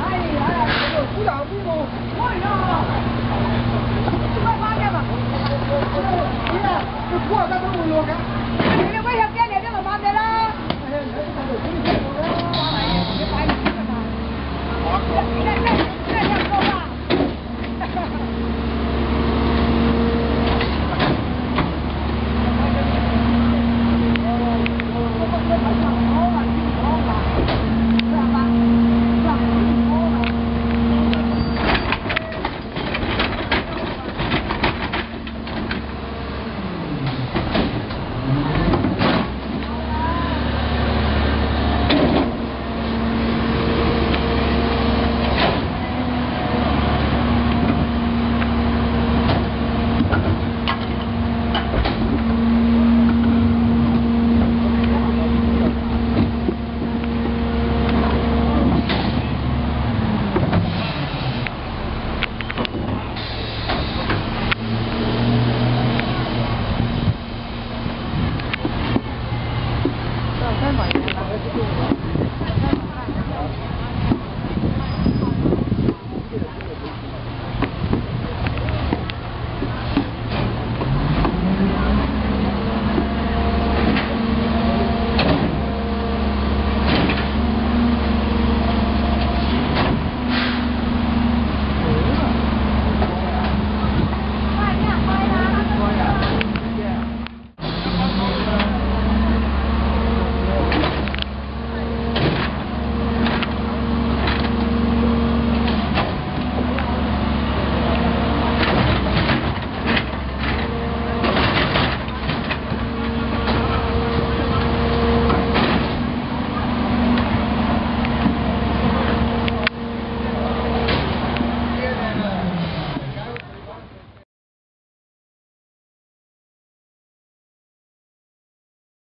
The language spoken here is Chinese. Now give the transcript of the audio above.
哎呀呀这个鼓掌鼓掌快呀发现了